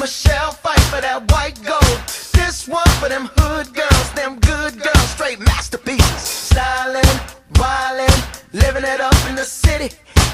Michelle fight for that white gold. This one for them hood girls, them good girls, straight masterpieces. Styling, wildin', living it up in the city.